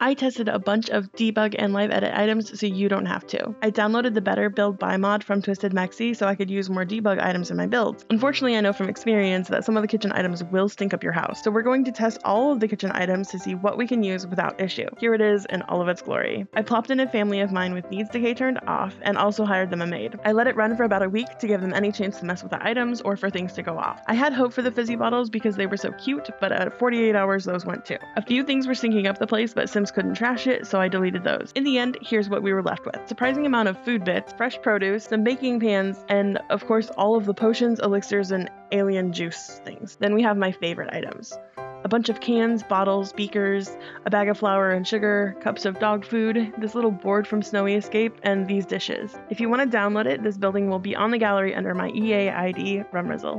I tested a bunch of debug and live edit items so you don't have to. I downloaded the Better Build Buy mod from Twisted Mexi so I could use more debug items in my builds. Unfortunately, I know from experience that some of the kitchen items will stink up your house, so we're going to test all of the kitchen items to see what we can use without issue. Here it is in all of its glory. I plopped in a family of mine with needs decay turned off and also hired them a maid. I let it run for about a week to give them any chance to mess with the items or for things to go off. I had hope for the fizzy bottles because they were so cute, but at 48 hours those went too. A few things were sinking up the place, but Sims couldn't trash it, so I deleted those. In the end, here's what we were left with. Surprising amount of food bits, fresh produce, some baking pans, and of course all of the potions, elixirs, and alien juice things. Then we have my favorite items a bunch of cans, bottles, beakers, a bag of flour and sugar, cups of dog food, this little board from Snowy Escape, and these dishes. If you want to download it, this building will be on the gallery under my EA ID, Rumrizzle.